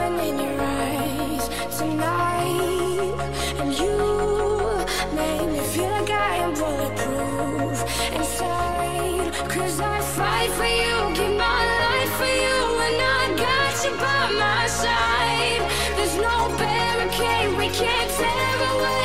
in your eyes tonight. And you made me feel like I am bulletproof inside. Cause I fight for you, give my life for you, and I got you by my side. There's no barricade we can't tear away.